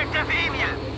Cerca Vimia!